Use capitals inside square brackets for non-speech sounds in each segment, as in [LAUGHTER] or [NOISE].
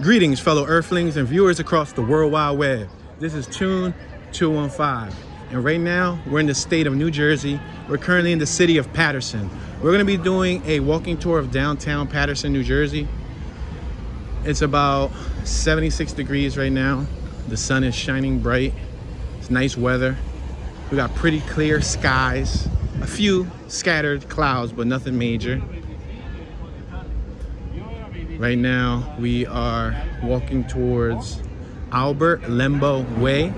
Greetings, fellow Earthlings and viewers across the World Wide Web. This is Toon 215, and right now we're in the state of New Jersey. We're currently in the city of Paterson. We're going to be doing a walking tour of downtown Paterson, New Jersey. It's about 76 degrees right now. The sun is shining bright. It's nice weather. We got pretty clear skies, a few scattered clouds, but nothing major. Right now, we are walking towards Albert Lembo Way.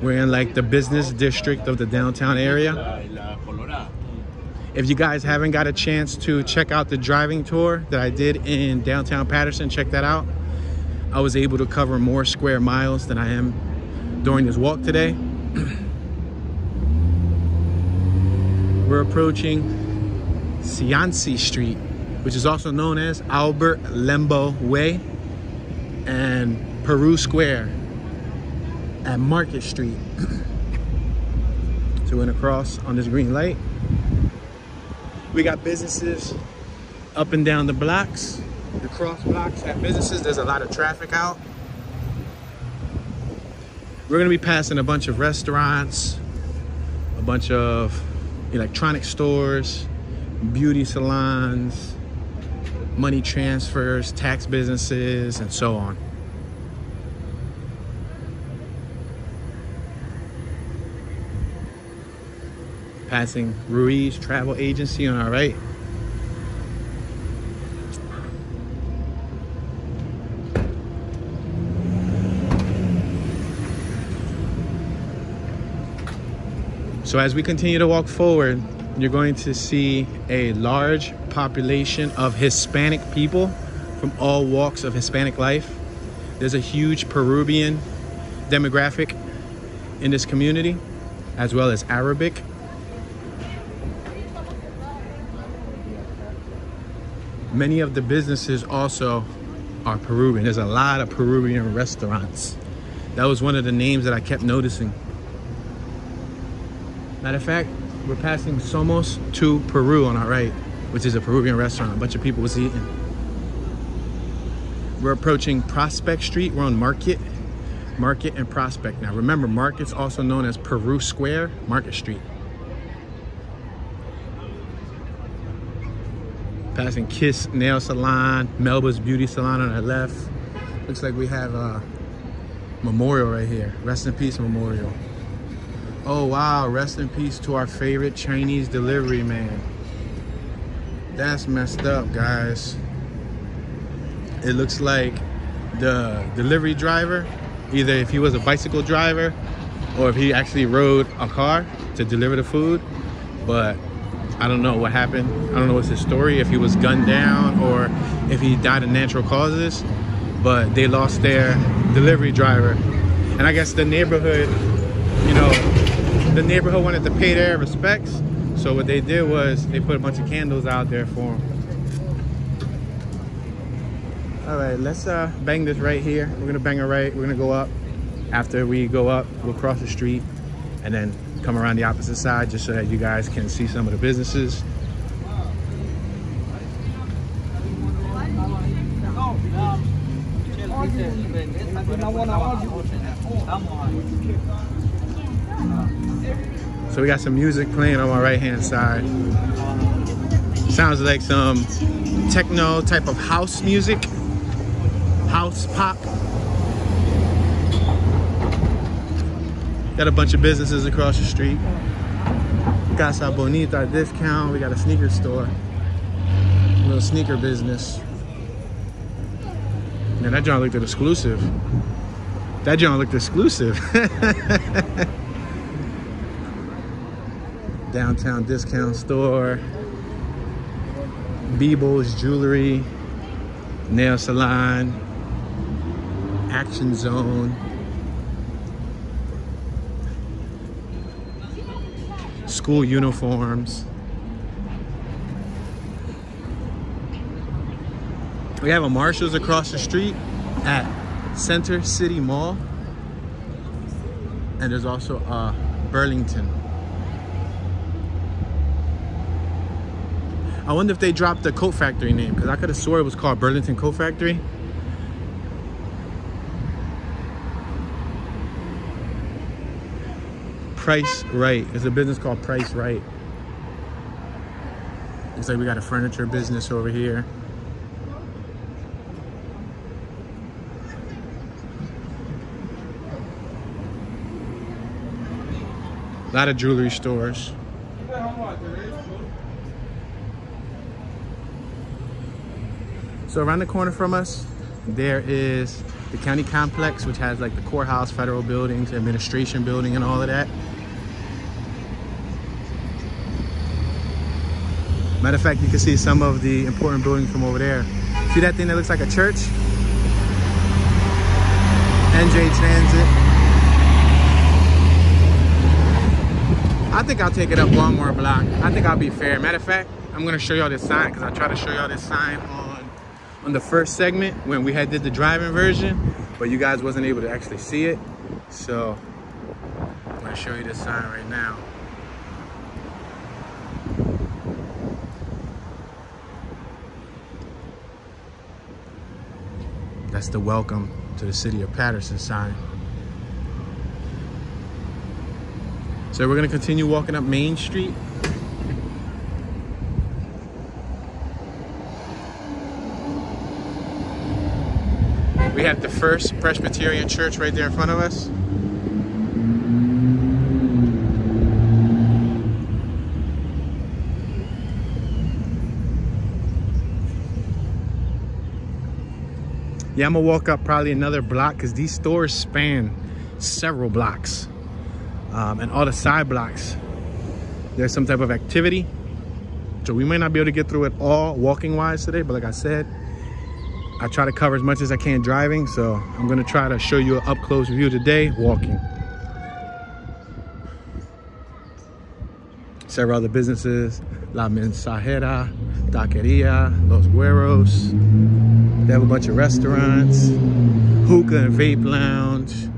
We're in like the business district of the downtown area. If you guys haven't got a chance to check out the driving tour that I did in downtown Paterson, check that out. I was able to cover more square miles than I am during this walk today. [CLEARS THROAT] We're approaching Cianci Street which is also known as Albert Lembo Way and Peru Square at Market Street. so we're gonna cross on this green light. We got businesses up and down the blocks. The cross blocks have businesses. There's a lot of traffic out. We're gonna be passing a bunch of restaurants, a bunch of electronic stores, beauty salons, money transfers, tax businesses, and so on. Passing Ruiz Travel Agency on our right. So as we continue to walk forward, you're going to see a large population of Hispanic people from all walks of Hispanic life. There's a huge Peruvian demographic in this community, as well as Arabic. Many of the businesses also are Peruvian. There's a lot of Peruvian restaurants. That was one of the names that I kept noticing. Matter of fact, we're passing Somos to Peru on our right, which is a Peruvian restaurant. A bunch of people was eating. We're approaching Prospect Street. We're on Market, Market and Prospect. Now remember, Market's also known as Peru Square, Market Street. Passing Kiss Nail Salon, Melba's Beauty Salon on our left. Looks like we have a memorial right here. Rest in peace memorial. Oh wow, rest in peace to our favorite Chinese delivery man. That's messed up, guys. It looks like the delivery driver, either if he was a bicycle driver or if he actually rode a car to deliver the food, but I don't know what happened. I don't know what's his story, if he was gunned down or if he died of natural causes, but they lost their delivery driver. And I guess the neighborhood, the neighborhood wanted to pay their respects. So what they did was they put a bunch of candles out there for them. All right, let's uh, bang this right here. We're gonna bang it right. We're gonna go up. After we go up, we'll cross the street and then come around the opposite side just so that you guys can see some of the businesses. So we got some music playing on my right hand side. Sounds like some techno type of house music, house pop. Got a bunch of businesses across the street. Casa Bonita discount. We got a sneaker store. A little sneaker business. Man, that John looked exclusive. That John looked exclusive. [LAUGHS] downtown discount store, Bebo's Jewelry, Nail Salon, Action Zone, school uniforms. We have a Marshall's across the street at Center City Mall. And there's also a Burlington. I wonder if they dropped the coat factory name because I could have swore it was called Burlington Coat Factory. Price Rite. It's a business called Price Rite. Looks like we got a furniture business over here. A lot of jewelry stores. So around the corner from us, there is the county complex, which has like the courthouse, federal buildings, administration building, and all of that. Matter of fact, you can see some of the important buildings from over there. See that thing that looks like a church? NJ Transit. I think I'll take it up one more block. I think I'll be fair. Matter of fact, I'm gonna show y'all this sign because I tried to show y'all this sign on the first segment when we had did the driving version, but you guys wasn't able to actually see it. So I'm gonna show you this sign right now. That's the welcome to the city of Paterson sign. So we're gonna continue walking up Main Street. We have the first Presbyterian church right there in front of us. Yeah, I'm gonna walk up probably another block because these stores span several blocks um, and all the side blocks there's some type of activity so we might not be able to get through it all walking wise today but like i said i try to cover as much as i can driving so i'm to try to show you an up close view today walking. Several other businesses la mensajera taqueria los güeros. They have a bunch of restaurants hookah and vape lounge.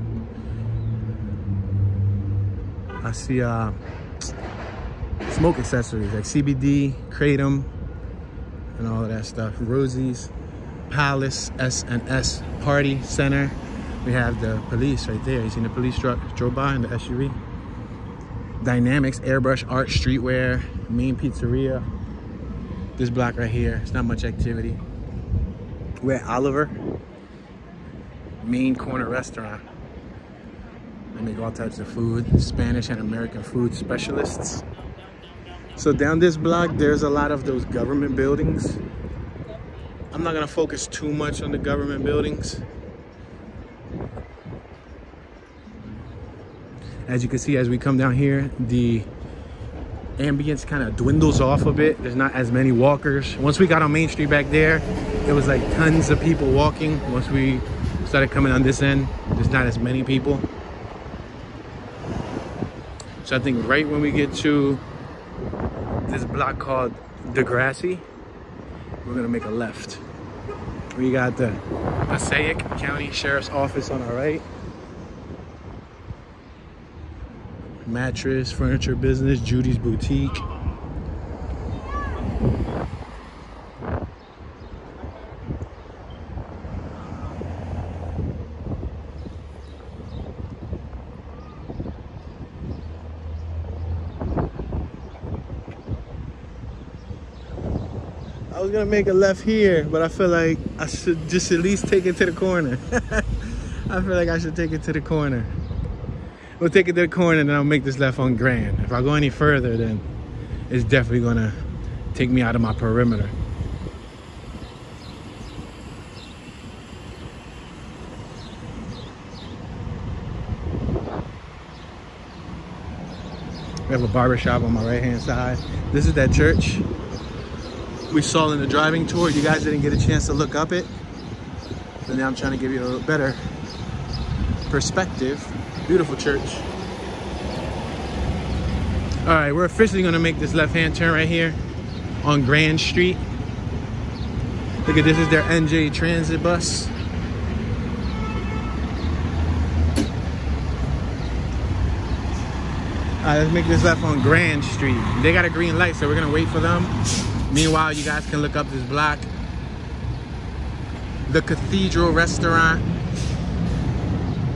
I see uh, smoke accessories like CBD, Kratom, and all of that stuff. Rosie's, Palace, S&S Party Center. We have the police right there. You seen the police truck drove by in the SUV. Dynamics, Airbrush Art Streetwear, Main Pizzeria. This block right here, it's not much activity. We're at Oliver, main corner restaurant. They make all types of food, Spanish and American food specialists. So down this block, there's a lot of those government buildings. I'm not gonna focus too much on the government buildings. As you can see, as we come down here, the ambience kind of dwindles off a bit. There's not as many walkers. Once we got on Main Street back there, it was like tons of people walking. Once we started coming on this end, there's not as many people. So I think right when we get to this block called Degrassi, we're gonna make a left. We got the Passaic County Sheriff's Office on our right. Mattress, furniture business, Judy's Boutique. Gonna make a left here, but I feel like I should just at least take it to the corner. [LAUGHS] I feel like I should take it to the corner. We'll take it to the corner and then I'll make this left on Grand. If I go any further, then it's definitely gonna take me out of my perimeter. We have a barber shop on my right hand side. This is that church we saw in the driving tour. You guys didn't get a chance to look up it. So now I'm trying to give you a better perspective. Beautiful church. All right, we're officially gonna make this left-hand turn right here on Grand Street. Look at this is their NJ Transit bus. All right, let's make this left on Grand Street. They got a green light, so we're gonna wait for them. Meanwhile, you guys can look up this block. The Cathedral Restaurant.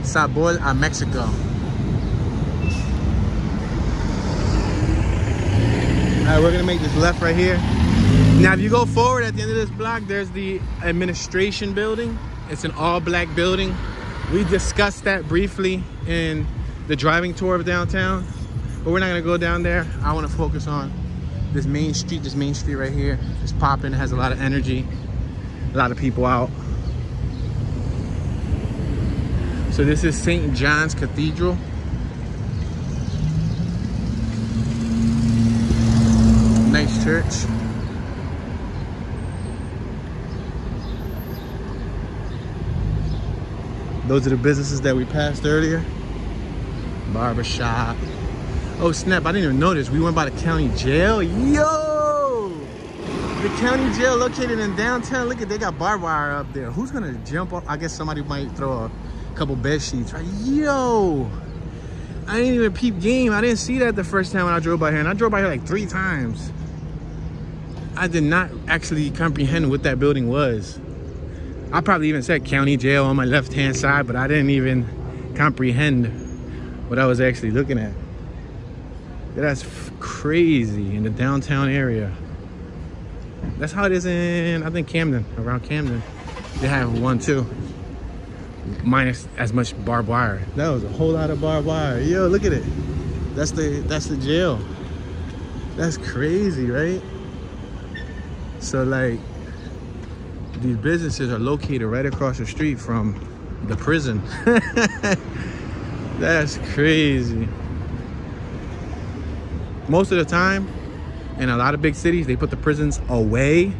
Sabor a ah, Mexico. right, we're gonna make this left right here. Now, if you go forward at the end of this block, there's the administration building. It's an all black building. We discussed that briefly in the driving tour of downtown, but we're not gonna go down there. I wanna focus on this main street, this main street right here. It's popping, it has a lot of energy, a lot of people out. So this is St. John's Cathedral. Nice church. Those are the businesses that we passed earlier. Barber shop. Oh snap, I didn't even notice. We went by the county jail. Yo! The county jail located in downtown. Look at, they got barbed wire up there. Who's gonna jump off? I guess somebody might throw a couple bed sheets, right? Yo! I didn't even peep game. I didn't see that the first time when I drove by here. And I drove by here like three times. I did not actually comprehend what that building was. I probably even said county jail on my left hand side, but I didn't even comprehend what I was actually looking at. That's crazy in the downtown area. That's how it is in, I think, Camden, around Camden. They have one too. Minus as much barbed wire. That was a whole lot of barbed wire. Yo, look at it. That's the that's the jail. That's crazy, right? So like these businesses are located right across the street from the prison. [LAUGHS] That's crazy. Most of the time, in a lot of big cities, they put the prisons away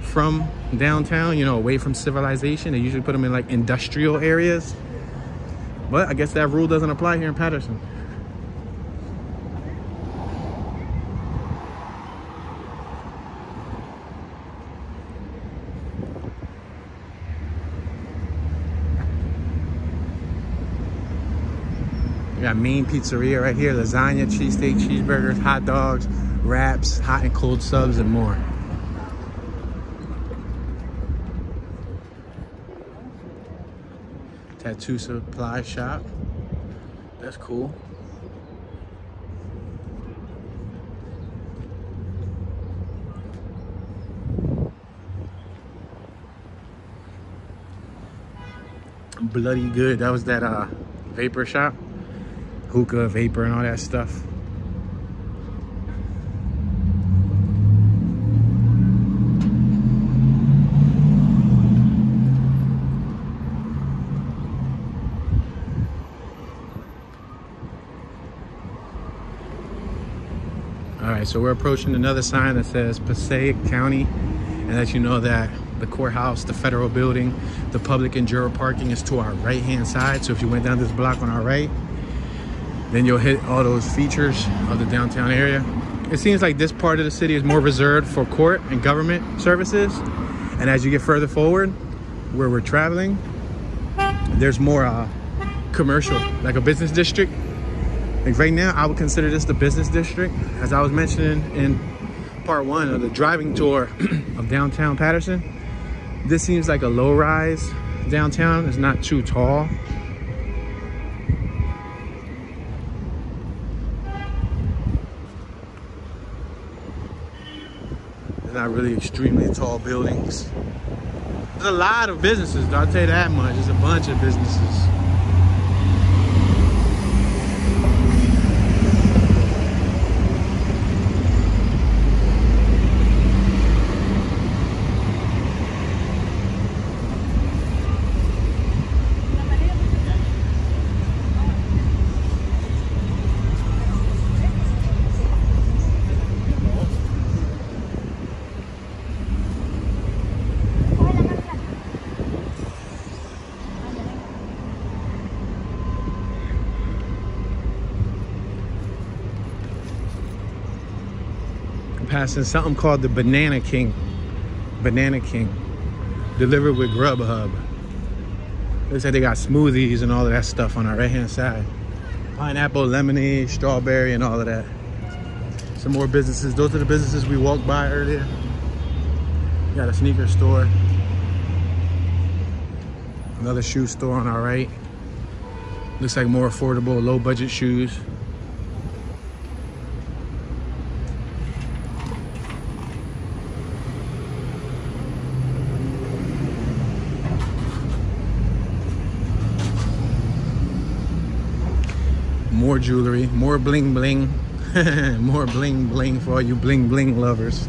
from downtown, you know, away from civilization. They usually put them in like industrial areas. But I guess that rule doesn't apply here in Paterson. Got main pizzeria right here, lasagna, cheesesteak, cheeseburgers, hot dogs, wraps, hot and cold subs, and more. Tattoo supply shop. That's cool. Bloody good. That was that uh vapor shop hookah, vapor, and all that stuff. All right, so we're approaching another sign that says Passaic County, and that you know that the courthouse, the federal building, the public and juror parking is to our right hand side. So if you went down this block on our right, then you'll hit all those features of the downtown area. It seems like this part of the city is more reserved for court and government services. And as you get further forward, where we're traveling, there's more uh, commercial, like a business district. Like right now, I would consider this the business district. As I was mentioning in part one of the driving tour [CLEARS THROAT] of downtown Paterson, this seems like a low rise downtown. It's not too tall. Not really extremely tall buildings. There's a lot of businesses, I'll tell you that much. There's a bunch of businesses. Passing something called the Banana King. Banana King. Delivered with Grubhub. They said they got smoothies and all of that stuff on our right hand side. Pineapple, lemonade, strawberry, and all of that. Some more businesses. Those are the businesses we walked by earlier. Got a sneaker store. Another shoe store on our right. Looks like more affordable, low budget shoes. more jewelry, more bling bling, [LAUGHS] more bling bling for all you bling bling lovers.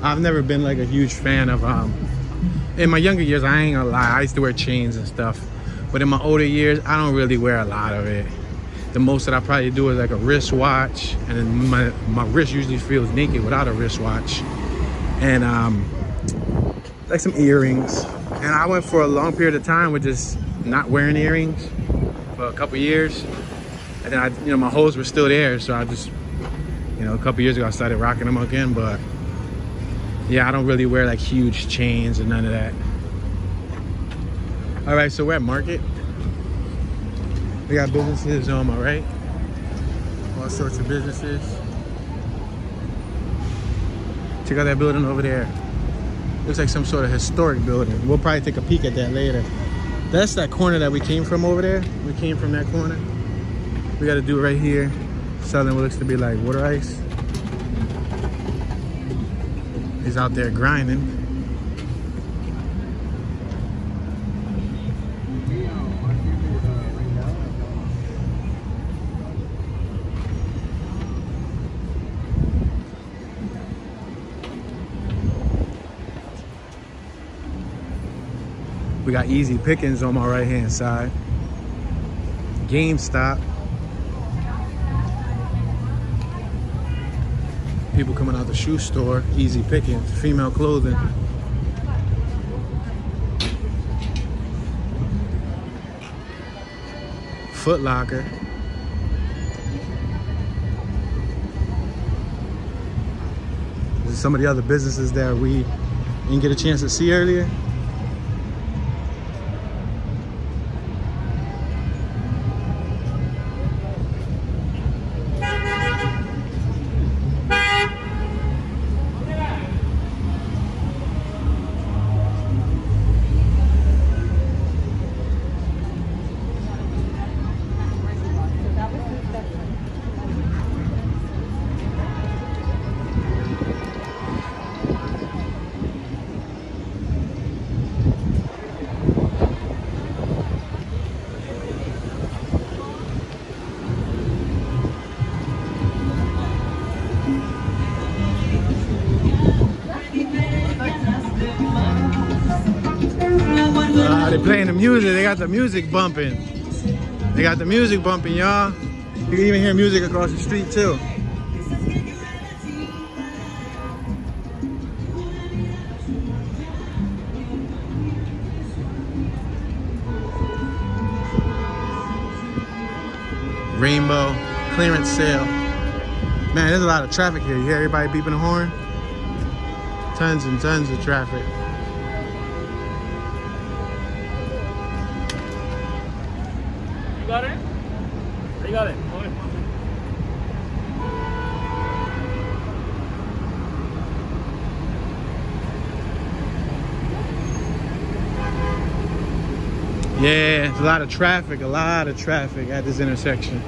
I've never been like a huge fan of um in my younger years I ain't gonna lie, I used to wear chains and stuff. But in my older years, I don't really wear a lot of it. The most that I probably do is like a wristwatch, and then my, my wrist usually feels naked without a wristwatch. And um like some earrings. And I went for a long period of time with just not wearing earrings for a couple years. And then I, you know, my holes were still there. So I just, you know, a couple years ago, I started rocking them again. But yeah, I don't really wear like huge chains and none of that. All right, so we're at Market. We got businesses on my right. All sorts of businesses. Check out that building over there. Looks like some sort of historic building. We'll probably take a peek at that later. That's that corner that we came from over there. We came from that corner. We got to do it right here. Selling what looks to be like water ice. He's out there grinding. Got easy pickings on my right hand side. GameStop. People coming out the shoe store, easy pickings, female clothing. Foot Locker. Some of the other businesses that we didn't get a chance to see earlier. Got the music bumping. They got the music bumping, y'all. You can even hear music across the street too. Rainbow clearance sale. Man, there's a lot of traffic here. You hear everybody beeping the horn? Tons and tons of traffic. You got it? You got it. Okay. Yeah, it's a lot of traffic, a lot of traffic at this intersection.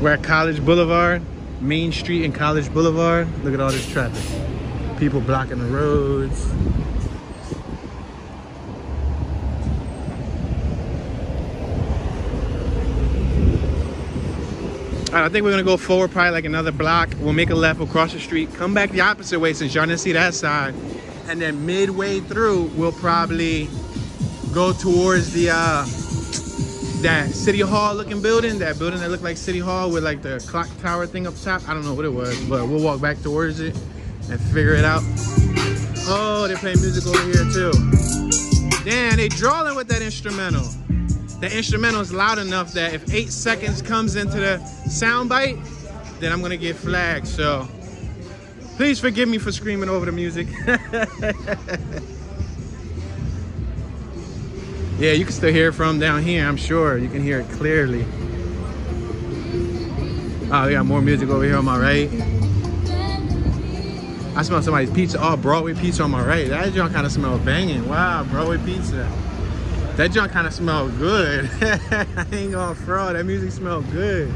We're at College Boulevard, Main Street and College Boulevard. Look at all this traffic. People blocking the roads. I think we're gonna go forward probably like another block. We'll make a left, we'll cross the street, come back the opposite way since y'all didn't see that side. And then midway through, we'll probably go towards the uh that city hall looking building, that building that looked like city hall with like the clock tower thing up top. I don't know what it was, but we'll walk back towards it and figure it out. Oh, they're playing music over here too. Damn, they drawing with that instrumental. The instrumental is loud enough that if eight seconds comes into the sound bite, then I'm gonna get flagged. So please forgive me for screaming over the music. [LAUGHS] yeah, you can still hear it from down here, I'm sure. You can hear it clearly. Oh, we got more music over here on my right. I smell somebody's pizza. Oh, Broadway pizza on my right. That joint kind of smell banging. Wow, Broadway pizza. That junk kind of smelled good. [LAUGHS] I ain't gonna fraud. That music smelled good.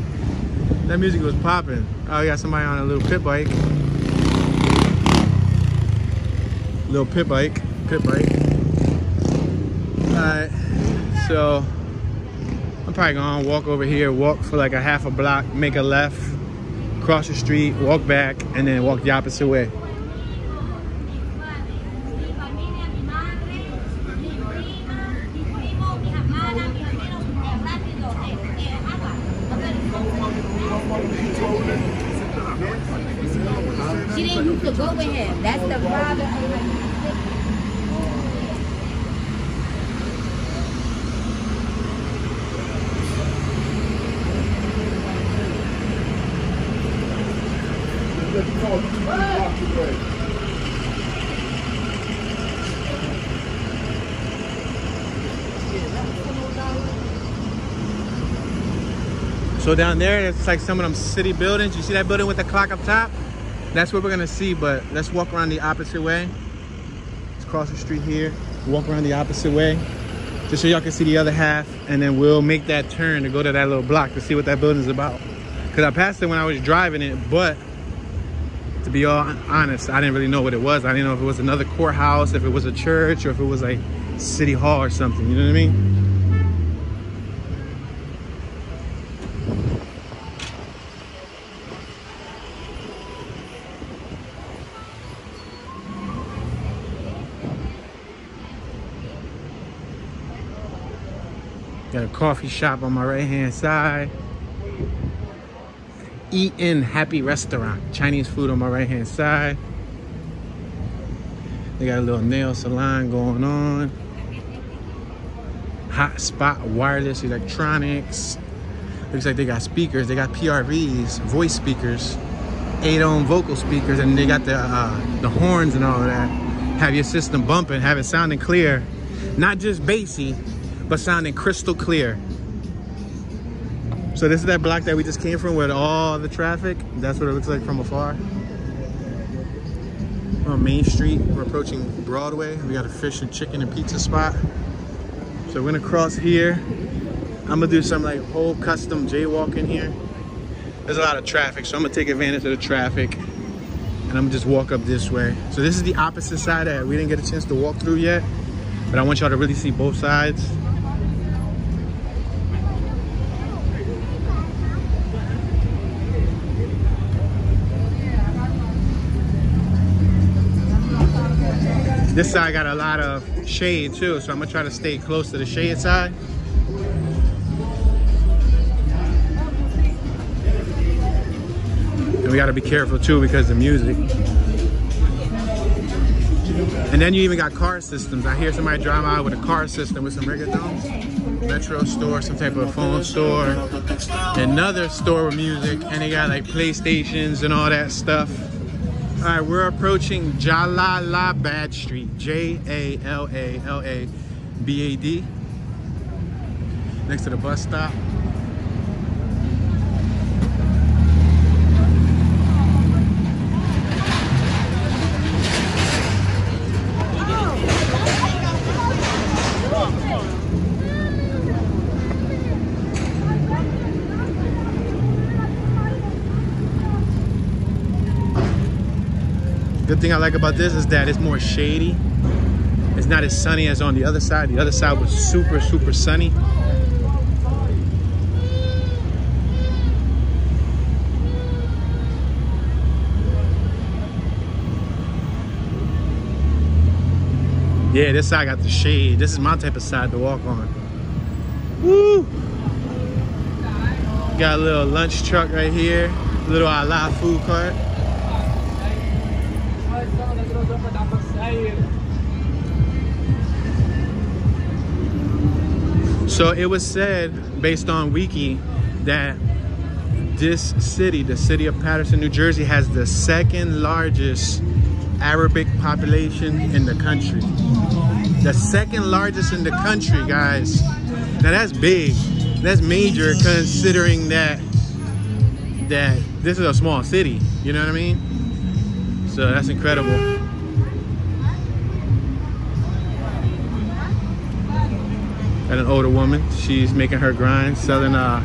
That music was popping. Oh, we got somebody on a little pit bike. Little pit bike, pit bike. All right, so I'm probably gonna walk over here, walk for like a half a block, make a left, cross the street, walk back, and then walk the opposite way. To go with him. That's the problem. So down there, it's like some of them city buildings. You see that building with the clock up top? That's what we're gonna see, but let's walk around the opposite way. Let's cross the street here, walk around the opposite way, just so y'all can see the other half, and then we'll make that turn to go to that little block to see what that building's about. Cause I passed it when I was driving it, but to be all honest, I didn't really know what it was. I didn't know if it was another courthouse, if it was a church, or if it was like city hall or something, you know what I mean? Coffee shop on my right hand side. Eat in Happy Restaurant. Chinese food on my right hand side. They got a little nail salon going on. Hot spot wireless electronics. Looks like they got speakers. They got PRVs, voice speakers, 8 ohm vocal speakers, and they got the uh, the horns and all of that. Have your system bumping, have it sounding clear. Not just bassy, but sounding crystal clear. So this is that block that we just came from with all the traffic. That's what it looks like from afar. We're on Main Street, we're approaching Broadway. We got a fish and chicken and pizza spot. So we're gonna cross here. I'm gonna do some like whole custom jaywalking here. There's a lot of traffic, so I'm gonna take advantage of the traffic and I'm gonna just walk up this way. So this is the opposite side that we didn't get a chance to walk through yet, but I want y'all to really see both sides. This side got a lot of shade too, so I'm gonna try to stay close to the shade side. And we gotta be careful too because the music. And then you even got car systems. I hear somebody drive out with a car system with some reggaeton. Metro store, some type of phone store. Another store with music, and they got like PlayStations and all that stuff. All right, we're approaching Jalalabad Street, J-A-L-A-L-A-B-A-D. Next to the bus stop. Thing I like about this is that it's more shady. It's not as sunny as on the other side. The other side was super, super sunny. Yeah, this side got the shade. This is my type of side to walk on. Woo! Got a little lunch truck right here. Little Allah food cart. So it was said, based on Wiki, that this city, the city of Paterson, New Jersey, has the second largest Arabic population in the country. The second largest in the country, guys. Now that's big. That's major considering that that this is a small city. You know what I mean? So that's incredible. Got an older woman. She's making her grind, selling uh,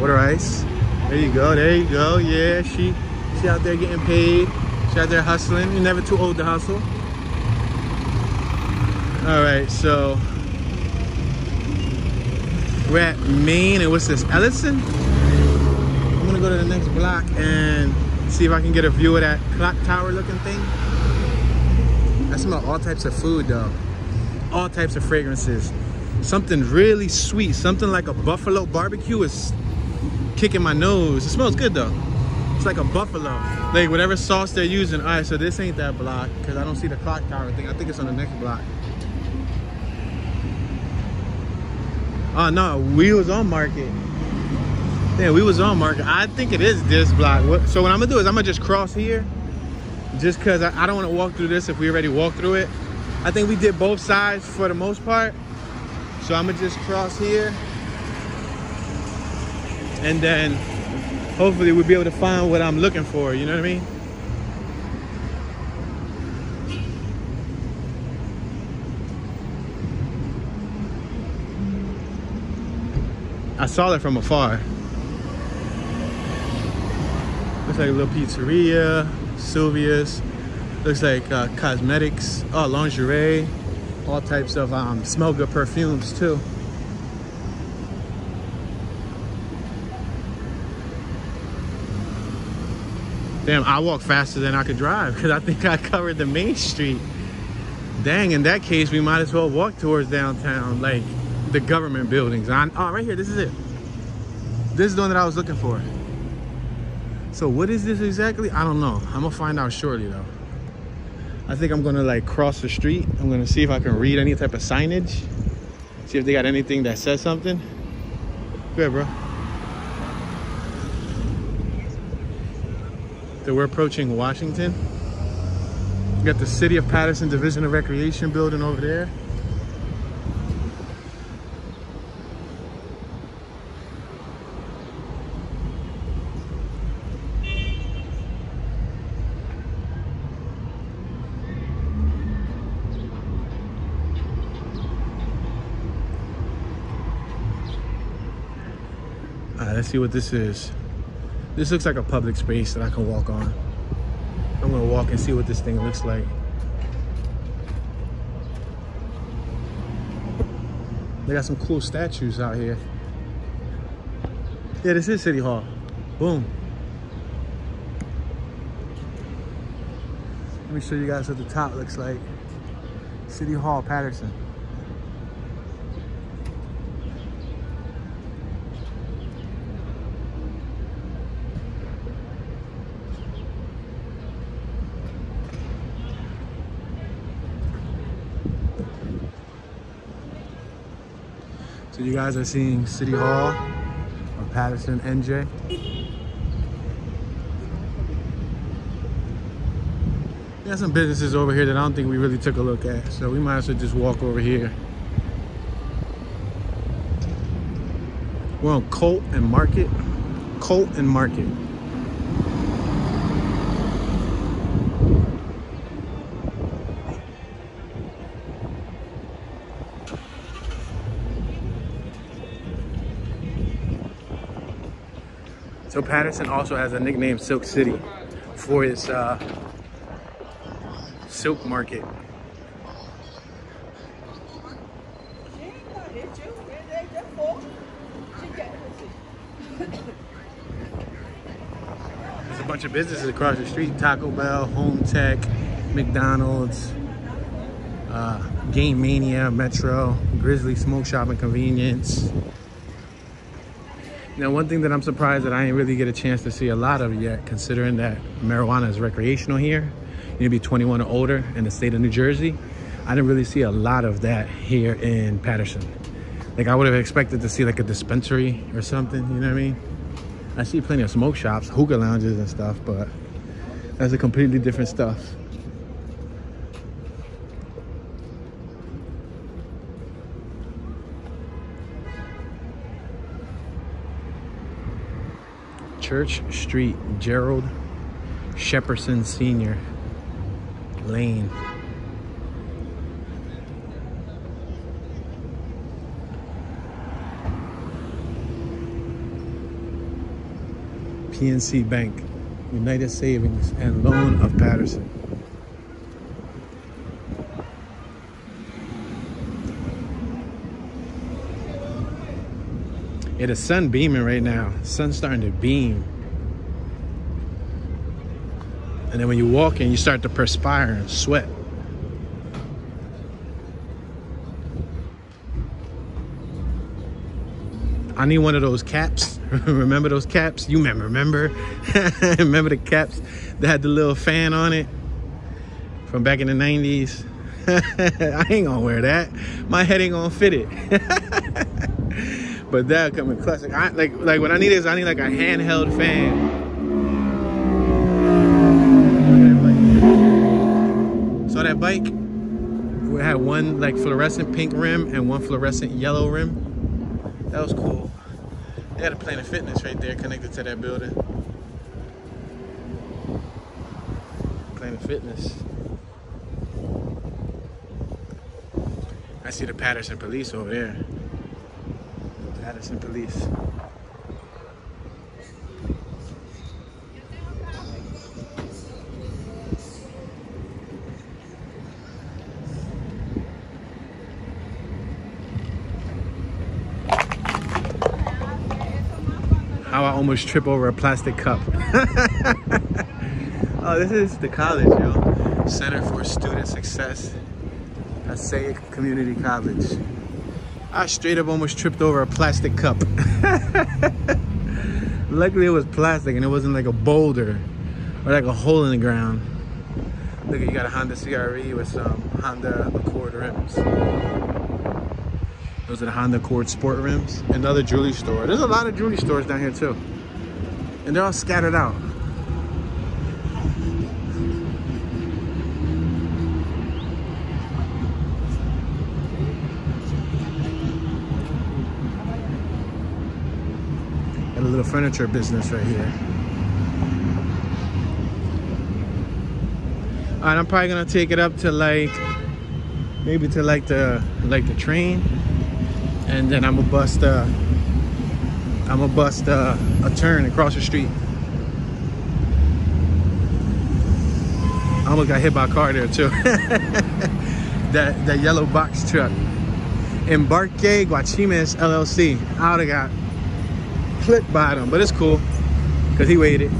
water ice. There you go. There you go. Yeah, she she out there getting paid. She out there hustling. You're never too old to hustle. All right, so we're at Main, and what's this, Ellison? I'm gonna go to the next block and see if I can get a view of that clock tower looking thing. I smell all types of food though. All types of fragrances. Something really sweet, something like a buffalo barbecue is kicking my nose. It smells good though. It's like a buffalo. Like whatever sauce they're using. All right, so this ain't that block because I don't see the clock tower thing. I think it's on the next block. Oh no, we was on market. Yeah, we was on market. I think it is this block. So what I'm gonna do is I'm gonna just cross here. Just cause I, I don't wanna walk through this if we already walked through it. I think we did both sides for the most part. So I'm gonna just cross here. And then hopefully we'll be able to find what I'm looking for, you know what I mean? I saw it from afar. Looks like a little pizzeria, Sylvia's. Looks like uh, cosmetics, oh, lingerie, all types of um, smell good perfumes too. Damn, I walk faster than I could drive [LAUGHS] because I think I covered the main street. Dang, in that case, we might as well walk towards downtown, like the government buildings. I, oh, right here, this is it. This is the one that I was looking for. So what is this exactly? I don't know. I'm gonna find out shortly though. I think I'm gonna like cross the street. I'm gonna see if I can read any type of signage. See if they got anything that says something. Good, bro. So we're approaching Washington. We got the City of Paterson Division of Recreation building over there. See what this is. This looks like a public space that I can walk on. I'm gonna walk and see what this thing looks like. They got some cool statues out here. Yeah, this is City Hall. Boom. Let me show you guys what the top looks like. City Hall, Paterson. So you guys are seeing City Hall of Paterson, NJ. Got some businesses over here that I don't think we really took a look at. So we might as well just walk over here. We're on Colt and Market. Colt and Market. So Paterson also has a nickname Silk City for its uh, silk market. There's a bunch of businesses across the street. Taco Bell, Home Tech, McDonald's, uh, Game Mania, Metro, Grizzly Smoke Shop and Convenience. Now, one thing that I'm surprised that I didn't really get a chance to see a lot of yet, considering that marijuana is recreational here, you need to be 21 or older in the state of New Jersey. I didn't really see a lot of that here in Paterson. Like I would have expected to see like a dispensary or something, you know what I mean? I see plenty of smoke shops, hookah lounges and stuff, but that's a completely different stuff. Church Street, Gerald Shepperson Senior Lane. PNC Bank, United Savings and Loan of Paterson. Yeah, the sun beaming right now. Sun's starting to beam. And then when you walk in, you start to perspire and sweat. I need one of those caps. [LAUGHS] remember those caps? You remember, remember? [LAUGHS] remember the caps that had the little fan on it from back in the 90s? [LAUGHS] I ain't gonna wear that. My head ain't gonna fit it. But that come in classic. I, like like what I need is I need like a handheld fan. Saw that bike? We had one like fluorescent pink rim and one fluorescent yellow rim. That was cool. They had a Planet Fitness right there connected to that building. Planet Fitness. I see the Paterson police over there. Paterson police. How I almost trip over a plastic cup. [LAUGHS] oh, this is the college, yo. Center for Student Success. Passaic Community College. I straight up almost tripped over a plastic cup. [LAUGHS] Luckily it was plastic and it wasn't like a boulder or like a hole in the ground. Look, you got a Honda CRE with some Honda Accord rims. Those are the Honda Accord Sport rims. Another jewelry store. There's a lot of jewelry stores down here too. And they're all scattered out. Got a little furniture business right here. Right, I'm probably gonna take it up to like, maybe to like the like the train, and then I'm gonna bust uh, I'm gonna bust uh, a turn across the street. I almost got hit by a car there too. [LAUGHS] that that yellow box truck. Embarque Guachimes LLC. I would have got clipped by them, but it's cool because he waited.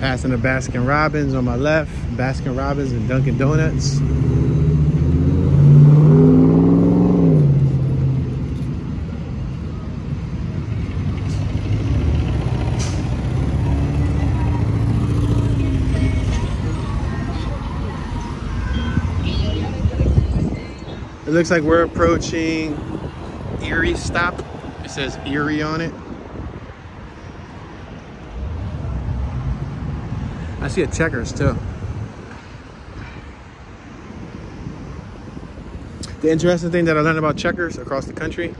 Passing the Baskin Robbins on my left, Baskin Robbins and Dunkin' Donuts. Looks like we're approaching Erie stop. It says Erie on it. I see a checkers too. The interesting thing that I learned about checkers across the country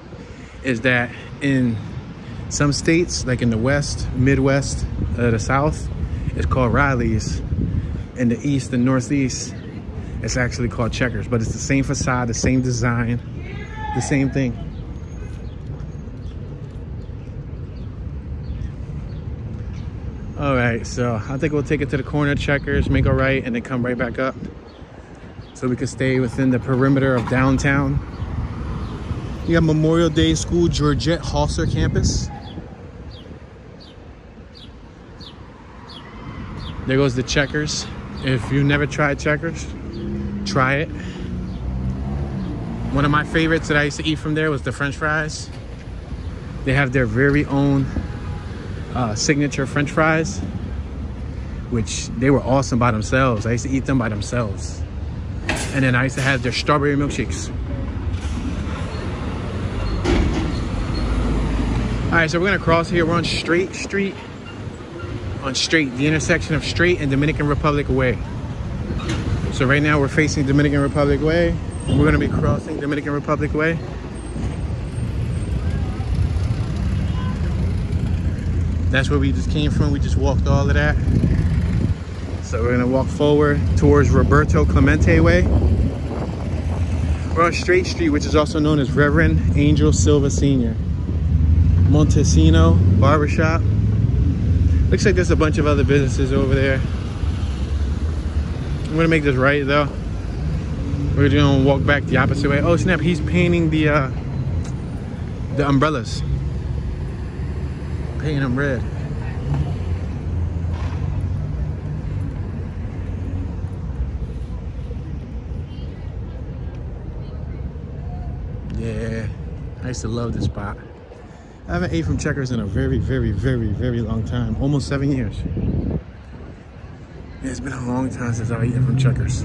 is that in some states, like in the West, Midwest, uh, the South, it's called Rally's. In the East and Northeast, it's actually called checkers, but it's the same facade, the same design, the same thing. All right, so I think we'll take it to the corner checkers, make a right, and then come right back up. So we can stay within the perimeter of downtown. You got Memorial Day School, Georgette Hauser campus. There goes the checkers. If you've never tried checkers, try it. One of my favorites that I used to eat from there was the french fries. They have their very own uh, signature french fries, which they were awesome by themselves. I used to eat them by themselves. And then I used to have their strawberry milkshakes. All right, so we're gonna cross here. We're on Straight Street. On Straight, the intersection of Straight and Dominican Republic Way. So right now we're facing Dominican Republic Way. We're gonna be crossing Dominican Republic Way. That's where we just came from. We just walked all of that. So we're gonna walk forward towards Roberto Clemente Way. We're on Straight Street, which is also known as Reverend Angel Silva Sr. Montesino Barbershop. Looks like there's a bunch of other businesses over there. I'm gonna make this right though. We're gonna walk back the opposite way. Oh snap, he's painting the uh, the umbrellas. Painting them red. Yeah, I used to love this spot. I haven't ate from Checkers in a very, very, very, very long time. Almost seven years. It's been a long time since I've eaten from Checkers.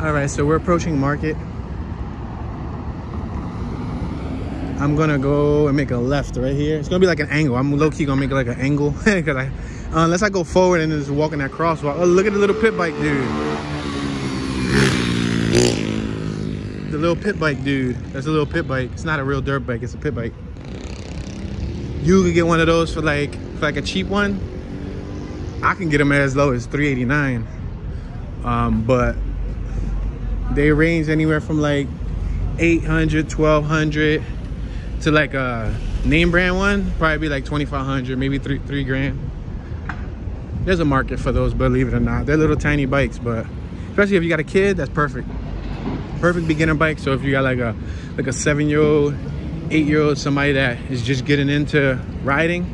All right, so we're approaching market. I'm gonna go and make a left right here. It's gonna be like an angle. I'm low key gonna make like an angle [LAUGHS] because I, uh, unless I go forward and just walk in that crosswalk. Oh, look at the little pit bike dude. Little pit bike dude. That's a little pit bike. It's not a real dirt bike. It's a pit bike. You could get one of those for like for like a cheap one. I can get them as low as 389. Um, but they range anywhere from like 800, 1200 to like a name brand one, probably be like 2,500, maybe three, three grand. There's a market for those, believe it or not. They're little tiny bikes, but especially if you got a kid, that's perfect. Perfect beginner bike. So if you got like a like a seven year old, eight year old, somebody that is just getting into riding,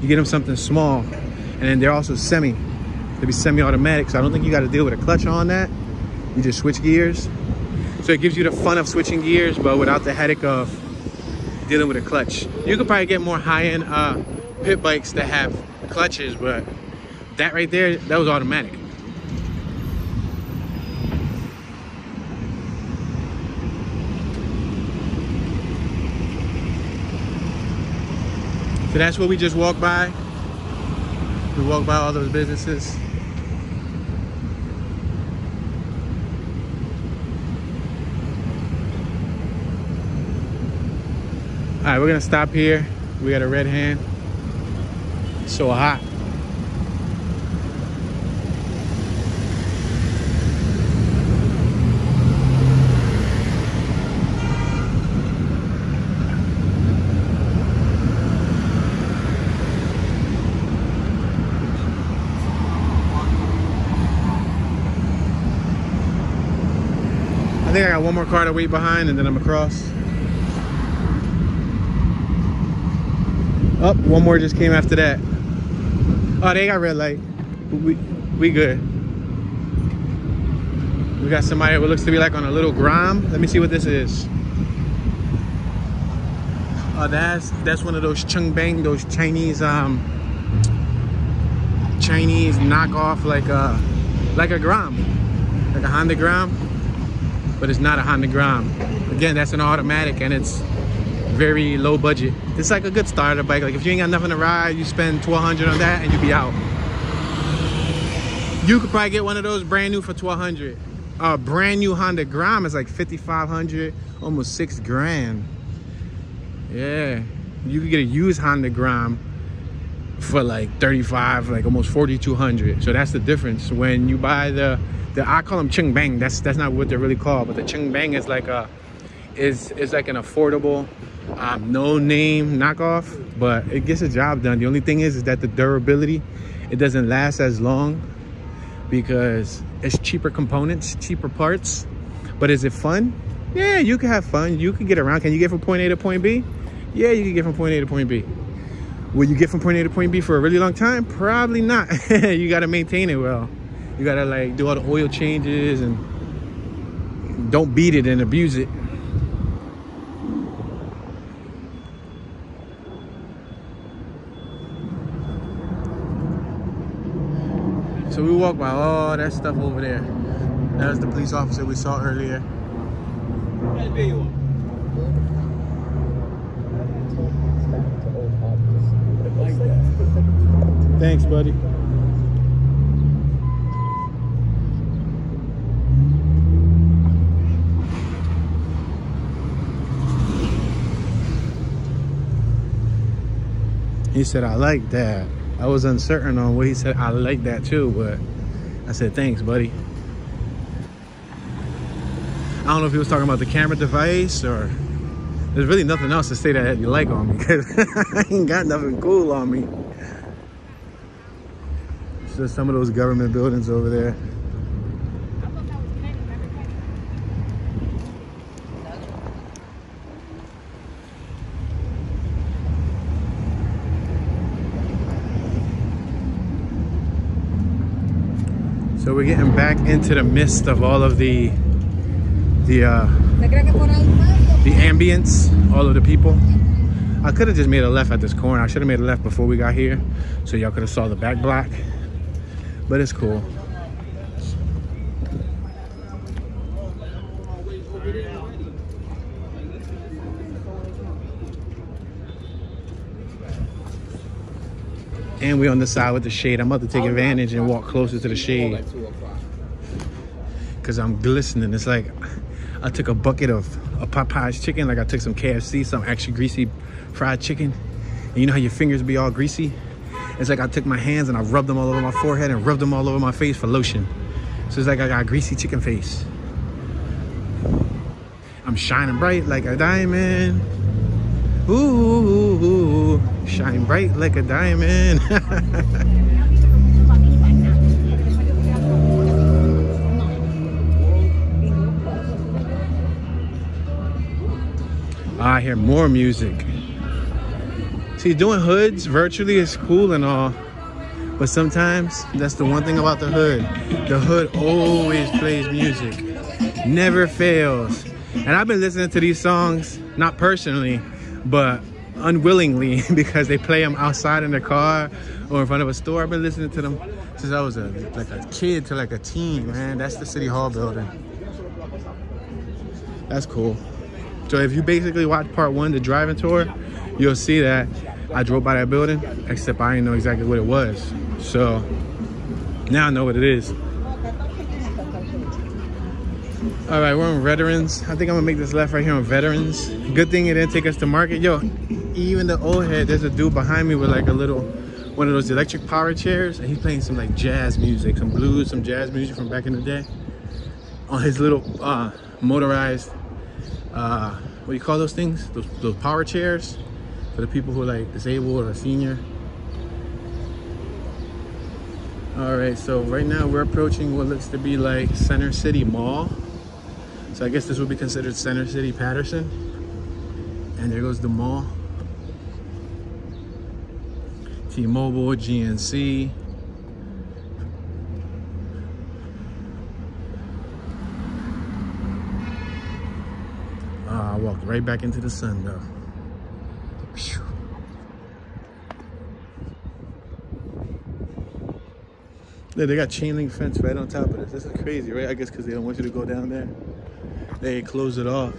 you get them something small. And then they're also semi. They'll be semi-automatic, so I don't think you got to deal with a clutch on that. You just switch gears. So it gives you the fun of switching gears, but without the headache of dealing with a clutch. You could probably get more high-end uh, pit bikes that have clutches, but that right there, that was automatic. So that's what we just walked by. We walked by all those businesses. All right, we're gonna stop here. We got a red hand. It's so hot. I think I got one more car to wait behind and then I'm across. Up, oh, one more just came after that. Oh, they got red light. We we good. We got somebody what looks to be like on a little grom. Let me see what this is. Oh, that's that's one of those chung bang, those Chinese um Chinese knockoff like a like a grom, like a Honda Grom, but it's not a Honda Grom. Again, that's an automatic and it's very low budget. It's like a good starter bike. Like if you ain't got nothing to ride, you spend 1200 on that and you be out. You could probably get one of those brand new for 1200. A brand new Honda Grom is like 5500, almost six grand. Yeah, you could get a used Honda Grom for like 35, like almost 4200. So that's the difference when you buy the the I call them Chung Bang. That's that's not what they're really called, but the Chung Bang is like a is is like an affordable um, no name knockoff, but it gets the job done. The only thing is, is that the durability, it doesn't last as long because it's cheaper components, cheaper parts. But is it fun? Yeah, you can have fun. You can get around. Can you get from point A to point B? Yeah, you can get from point A to point B. Will you get from point A to point B for a really long time? Probably not. [LAUGHS] you got to maintain it well. You got to like do all the oil changes and don't beat it and abuse it. So we walked by all that stuff over there. That was the police officer we saw earlier. Thanks, buddy. He said, I like that. I was uncertain on what he said. I like that too, but I said, thanks, buddy. I don't know if he was talking about the camera device or there's really nothing else to say that you like on me because [LAUGHS] I ain't got nothing cool on me. Just some of those government buildings over there. So we're getting back into the midst of all of the the uh, the ambience, all of the people. I could have just made a left at this corner. I should have made a left before we got here, so y'all could have saw the back block. But it's cool. And we're on the side with the shade. I'm about to take advantage and walk closer to the shade. Cause I'm glistening. It's like I took a bucket of a Popeye's chicken, like I took some KFC, some extra greasy fried chicken. And you know how your fingers be all greasy? It's like I took my hands and I rubbed them all over my forehead and rubbed them all over my face for lotion. So it's like I got a greasy chicken face. I'm shining bright like a diamond. Ooh, ooh, ooh, shine bright like a diamond. [LAUGHS] I hear more music. See, doing hoods virtually is cool and all, but sometimes that's the one thing about the hood. The hood always plays music, never fails. And I've been listening to these songs, not personally, but unwillingly [LAUGHS] because they play them outside in the car or in front of a store. I've been listening to them since I was a, like a kid to like a teen, man. That's the City Hall building. That's cool. So if you basically watch part one, the driving tour, you'll see that I drove by that building, except I didn't know exactly what it was. So now I know what it is. All right, we're on Veterans. I think I'm gonna make this left right here on Veterans. Good thing it didn't take us to Market. Yo, even the old head, there's a dude behind me with like a little, one of those electric power chairs, and he's playing some like jazz music, some blues, some jazz music from back in the day. On his little uh, motorized uh, what do you call those things? Those, those power chairs for the people who are like disabled or senior. All right, so right now we're approaching what looks to be like Center City Mall. So I guess this would be considered Center City Paterson. And there goes the mall. T-Mobile, GNC. Ah, I walked right back into the sun though. Yeah, they got chain link fence right on top of this. This is crazy, right? I guess because they don't want you to go down there. They close it off.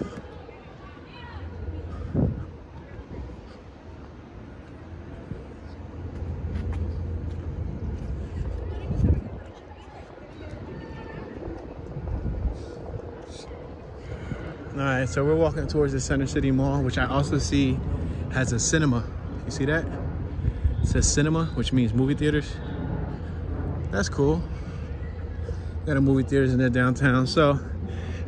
All right, so we're walking towards the Center City Mall, which I also see has a cinema. You see that? It says cinema, which means movie theaters. That's cool. Got a movie theaters in there downtown. So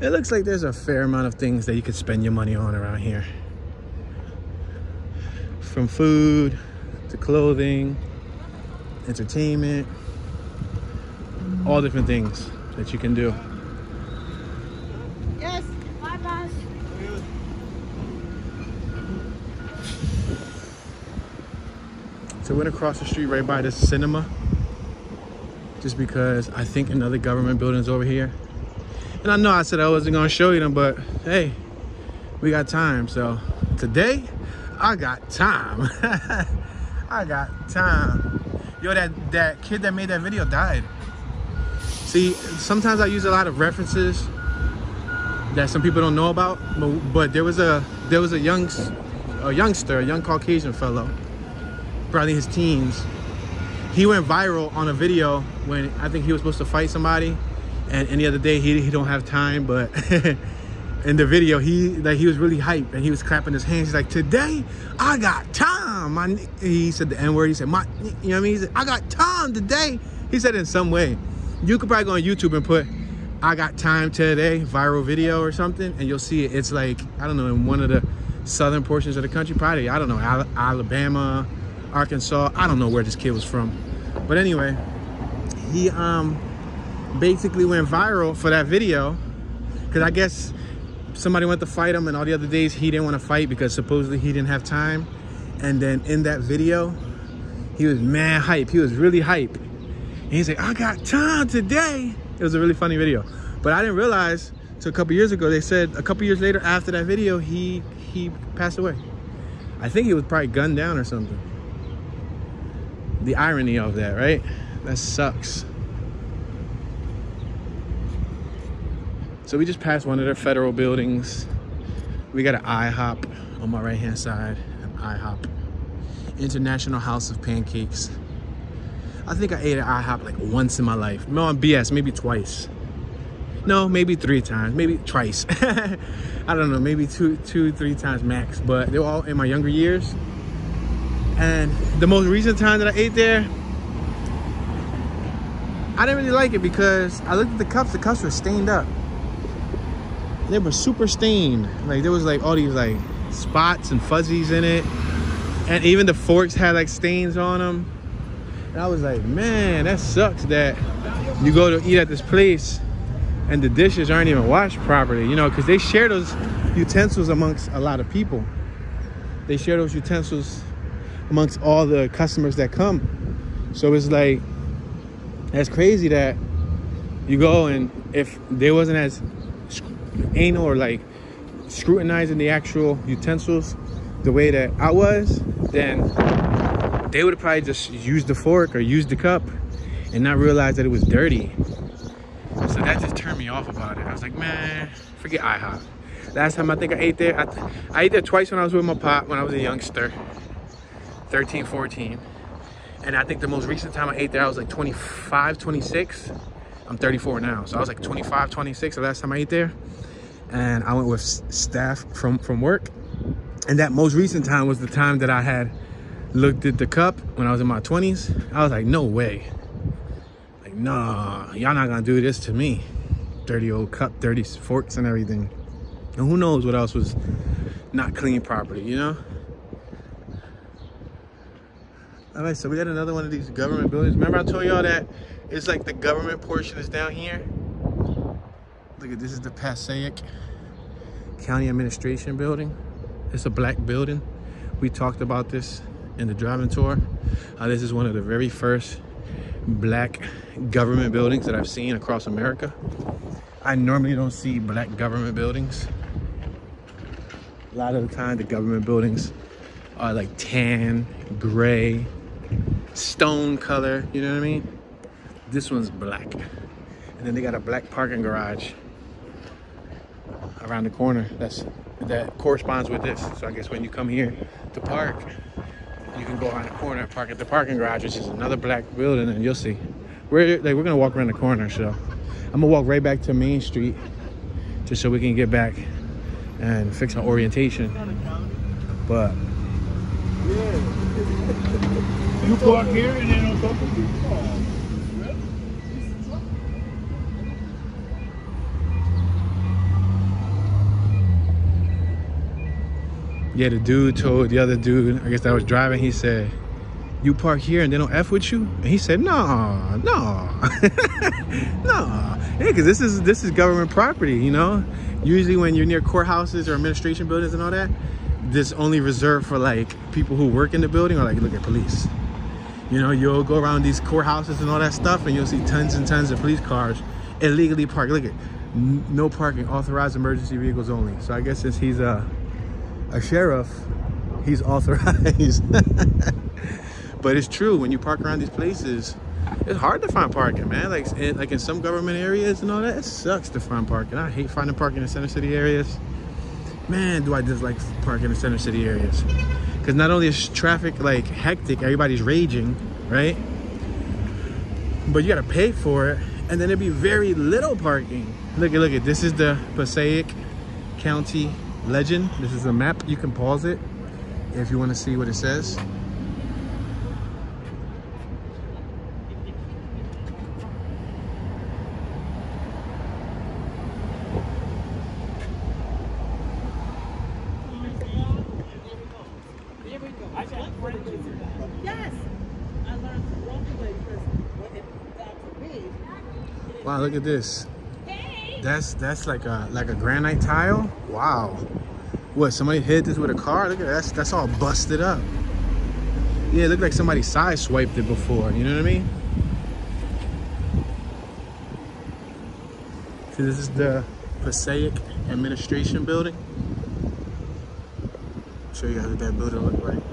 it looks like there's a fair amount of things that you could spend your money on around here. From food to clothing, entertainment, all different things that you can do. Yes. Bye, boss. So we went across the street right by this cinema just because I think another government building's over here. And I know I said I wasn't gonna show you them, but hey, we got time. So today, I got time. [LAUGHS] I got time. Yo, that, that kid that made that video died. See, sometimes I use a lot of references that some people don't know about, but, but there was a there was a young a youngster, a young Caucasian fellow, probably his teens. He went viral on a video when I think he was supposed to fight somebody, and any other day he, he don't have time. But [LAUGHS] in the video, he like he was really hyped and he was clapping his hands. He's like, "Today I got time." My, he said the N word. He said, "My," you know what I mean? He said, "I got time today." He said in some way. You could probably go on YouTube and put I got time today viral video or something, and you'll see it. It's like I don't know in one of the southern portions of the country, probably I don't know Al Alabama, Arkansas. I don't know where this kid was from, but anyway, he um basically went viral for that video because I guess somebody went to fight him, and all the other days he didn't want to fight because supposedly he didn't have time. And then in that video, he was mad hype. He was really hype. And he's like, I got time today. It was a really funny video. But I didn't realize so a couple years ago, they said a couple years later after that video, he he passed away. I think he was probably gunned down or something. The irony of that, right? That sucks. So we just passed one of their federal buildings. We got an IHOP on my right hand side, an IHOP. International House of Pancakes. I think I ate at IHOP like once in my life. No, I'm BS, maybe twice. No, maybe three times, maybe twice. [LAUGHS] I don't know, maybe two, two, three times max. But they were all in my younger years. And the most recent time that I ate there, I didn't really like it because I looked at the cups, the cups were stained up. They were super stained. Like there was like all these like spots and fuzzies in it. And even the forks had like stains on them. And I was like, man, that sucks that you go to eat at this place and the dishes aren't even washed properly, you know, because they share those utensils amongst a lot of people. They share those utensils amongst all the customers that come. So it's like, that's crazy that you go and if they wasn't as anal or like scrutinizing the actual utensils the way that I was, then they would have probably just used the fork or used the cup and not realize that it was dirty. So that just turned me off about it. I was like, man, forget IHOP. Last time I think I ate there, I, I ate there twice when I was with my pop when I was a youngster, 13, 14. And I think the most recent time I ate there, I was like 25, 26. I'm 34 now. So I was like 25, 26 the last time I ate there. And I went with staff from, from work. And that most recent time was the time that I had looked at the cup when I was in my 20s. I was like, no way. Like, nah, y'all not gonna do this to me. Dirty old cup, dirty forks and everything. And who knows what else was not clean properly, you know? All right, so we got another one of these government buildings. Remember I told y'all that it's like the government portion is down here? Look at this is the Passaic County Administration Building. It's a black building. We talked about this in the driving tour. Uh, this is one of the very first black government buildings that I've seen across America. I normally don't see black government buildings. A lot of the time the government buildings are like tan, gray, stone color, you know what I mean? This one's black. And then they got a black parking garage around the corner. That's that corresponds with this. So I guess when you come here to park, you can go around the corner and park at the parking garage, which is another black building, and you'll see. We're like we're gonna walk around the corner, so I'm gonna walk right back to Main Street just so we can get back and fix our orientation. But You park here and then on top of you. yeah, the dude told the other dude, I guess that was driving, he said, you park here and they don't F with you? And he said, no, no, no. Yeah, because this is this is government property, you know? Usually when you're near courthouses or administration buildings and all that, this only reserved for like people who work in the building or like look at police. You know, you'll go around these courthouses and all that stuff and you'll see tons and tons of police cars illegally parked. Look at no parking, authorized emergency vehicles only. So I guess since he's a, a sheriff, he's [LAUGHS] authorized. [LAUGHS] but it's true, when you park around these places, it's hard to find parking, man. Like, in, like in some government areas and all that, it sucks to find parking. I hate finding parking in center city areas. Man, do I dislike parking in center city areas. Because not only is traffic like hectic, everybody's raging, right? But you gotta pay for it, and then there'd be very little parking. Look at, look at, this is the Passaic County legend. This is a map, you can pause it if you wanna see what it says. I can French. Yes. I learned to walk away because when it got to me, Wow, look at this. That's that's like a like a granite tile. Wow. What? Somebody hit this with a car? Look at that. That's that's all busted up. Yeah, it looked like somebody side swiped it before. You know what I mean? See, this is the Passaic Administration Building. show you guys what that building looked like.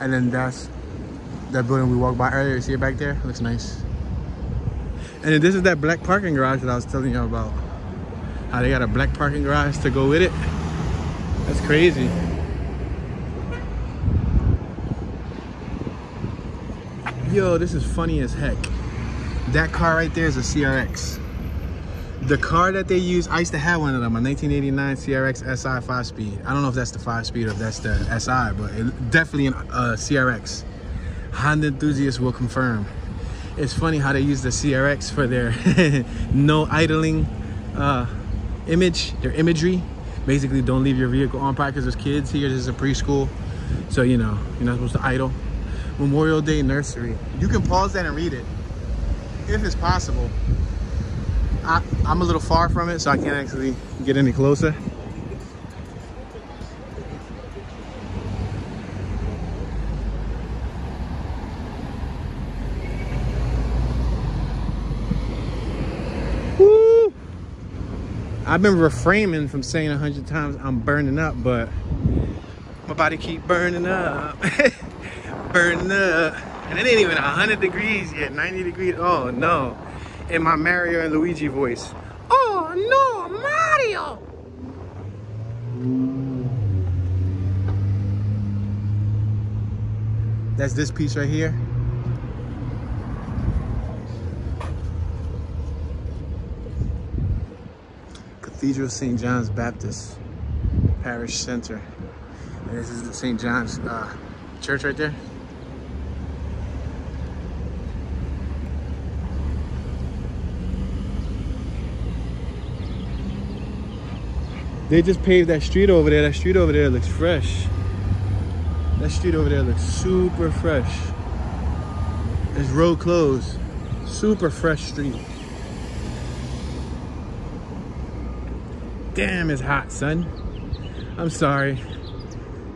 And then that's that building we walked by earlier. See it back there? Looks nice. And this is that black parking garage that I was telling you about. How they got a black parking garage to go with it. That's crazy. Yo, this is funny as heck. That car right there is a CRX. The car that they use, I used to have one of them, a 1989 CRX SI 5-speed. I don't know if that's the 5-speed or if that's the SI, but it, definitely a uh, CRX. Honda enthusiasts will confirm. It's funny how they use the CRX for their [LAUGHS] no idling uh, image, their imagery. Basically, don't leave your vehicle on park because there's kids here. This is a preschool, so you know you're not supposed to idle. Memorial Day Nursery. You can pause that and read it if it's possible. I, I'm a little far from it, so I can't actually get any closer. Woo! I've been refraining from saying a hundred times I'm burning up, but my body keep burning up, [LAUGHS] burning up, and it ain't even hundred degrees yet, 90 degrees. Oh no! In my Mario and Luigi voice. Oh no, Mario! That's this piece right here. Cathedral St. John's Baptist Parish Center. And this is the St. John's uh, Church right there. They just paved that street over there. That street over there looks fresh. That street over there looks super fresh. It's road closed. Super fresh street. Damn, it's hot, son. I'm sorry.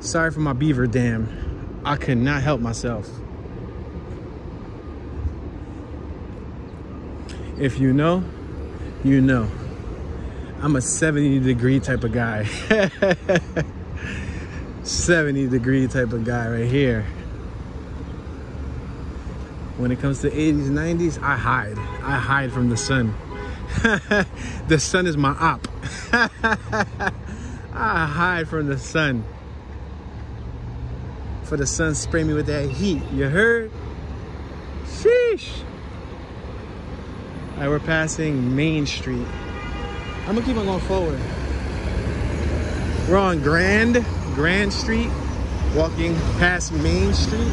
Sorry for my beaver dam. I could not help myself. If you know, you know. I'm a 70 degree type of guy. [LAUGHS] 70 degree type of guy right here. When it comes to 80s, 90s, I hide. I hide from the sun. [LAUGHS] the sun is my op. [LAUGHS] Ah, I hide from the sun. For the sun spray me with that heat. You heard? Sheesh. All right, we're passing Main Street. I'm gonna keep on going forward. We're on Grand, Grand Street, walking past Main Street.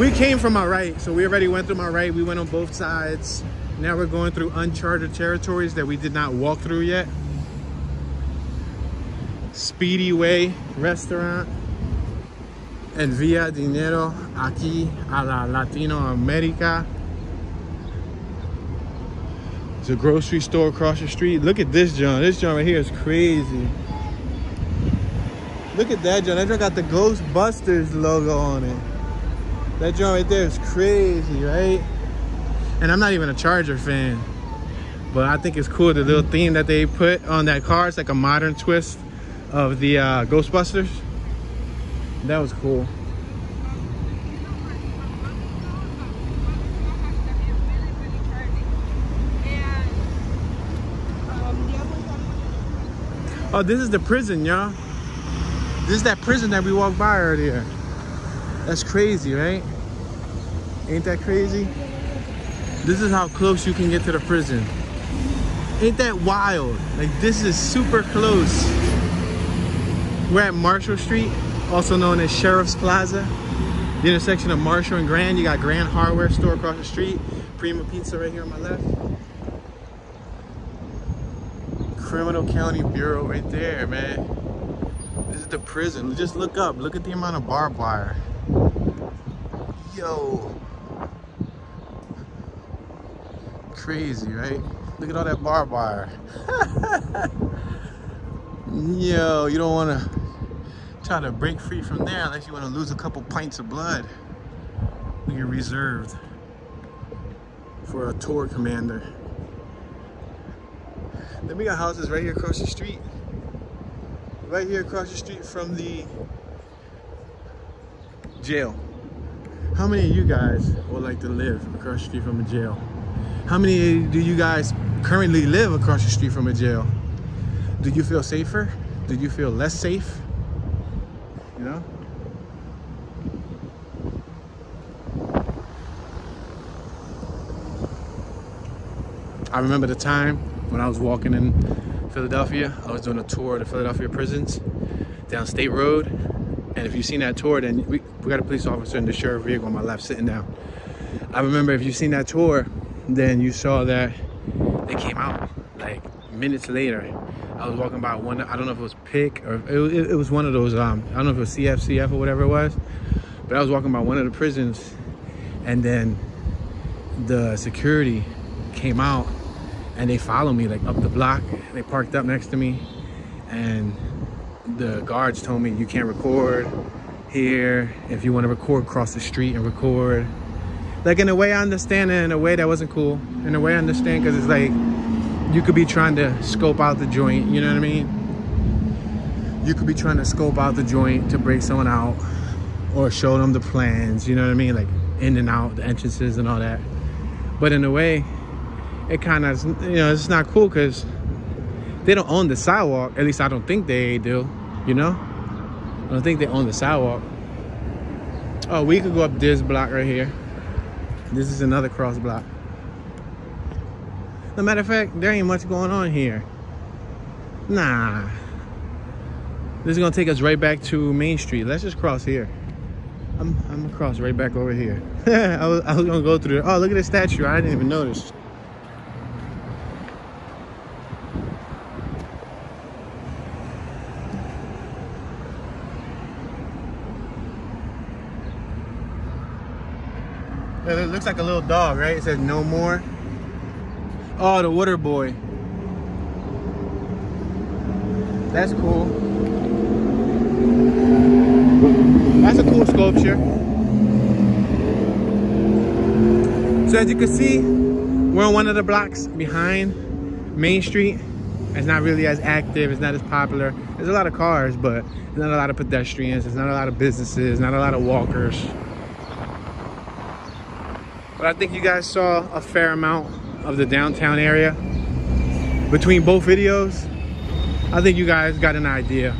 We came from our right, so we already went through my right. We went on both sides. Now we're going through uncharted territories that we did not walk through yet. Speedy Way Restaurant and Via Dinero aquí a la Latino America. There's a grocery store across the street. Look at this John. This John right here is crazy. Look at that John. That John got the Ghostbusters logo on it. That John right there is crazy, right? And I'm not even a Charger fan. But I think it's cool the little theme that they put on that car. It's like a modern twist of the uh, Ghostbusters. That was cool. Oh, this is the prison, y'all. This is that prison that we walked by earlier. That's crazy, right? Ain't that crazy? This is how close you can get to the prison. Ain't that wild? Like, this is super close. We're at Marshall Street, also known as Sheriff's Plaza. The intersection of Marshall and Grand. You got Grand Hardware Store across the street. Prima Pizza right here on my left. Criminal County Bureau right there, man. This is the prison. Just look up. Look at the amount of barbed wire. Yo. Crazy, right? Look at all that barbed wire. [LAUGHS] Yo, you don't want to try to break free from there unless you want to lose a couple pints of blood. You're reserved for a tour commander. Then we got houses right here across the street. Right here across the street from the jail. How many of you guys would like to live across the street from a jail? How many do you guys currently live across the street from a jail? Do you feel safer? Do you feel less safe? You know? I remember the time when I was walking in Philadelphia. I was doing a tour of the Philadelphia prisons down State Road. And if you've seen that tour, then we, we got a police officer in the sheriff vehicle on my left sitting down. I remember if you've seen that tour, then you saw that they came out like minutes later. I was walking by one, I don't know if it was Pick or it, it, was one of those, um, I don't know if it was CFCF or whatever it was, but I was walking by one of the prisons and then the security came out and they followed me like up the block. They parked up next to me and the guards told me you can't record here. If you want to record, cross the street and record. Like in a way I understand it, in a way that wasn't cool. In a way I understand because it's like you could be trying to scope out the joint, you know what I mean? You could be trying to scope out the joint to break someone out or show them the plans, you know what I mean? Like in and out, the entrances and all that. But in a way, it kind of, you know, it's not cool because they don't own the sidewalk. At least I don't think they do, you know? I don't think they own the sidewalk. Oh, we could go up this block right here. This is another cross block. No matter of fact, there ain't much going on here. Nah. This is gonna take us right back to Main Street. Let's just cross here. I'm I'm gonna cross right back over here. [LAUGHS] I was I was gonna go through. Oh, look at this statue. I didn't even notice. It looks like a little dog, right? It says no more. Oh, the water boy. That's cool. That's a cool sculpture. So as you can see, we're on one of the blocks behind Main Street. It's not really as active, it's not as popular. There's a lot of cars, but not a lot of pedestrians, there's not a lot of businesses, not a lot of walkers. But I think you guys saw a fair amount of the downtown area between both videos. I think you guys got an idea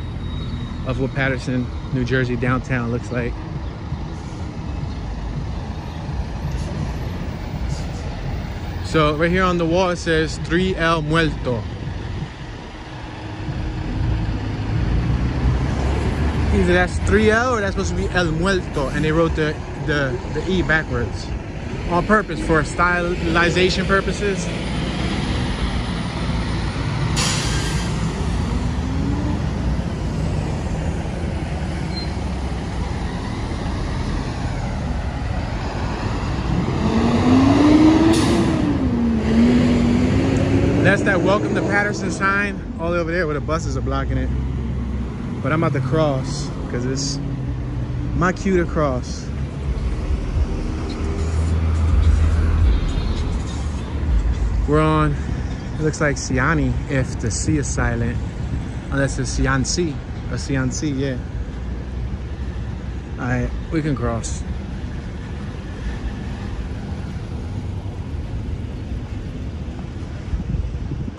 of what Paterson, New Jersey downtown looks like. So right here on the wall it says 3 El Muerto. Either that's 3L or that's supposed to be El Muerto and they wrote the, the, the E backwards on purpose for stylization purposes. That's that welcome to Paterson sign all the way over there where the buses are blocking it. But I'm about to cross because it's my cue to cross. We're on, it looks like Siani if the C is silent. Unless it's Cianci, or Cianci, yeah. All right, we can cross.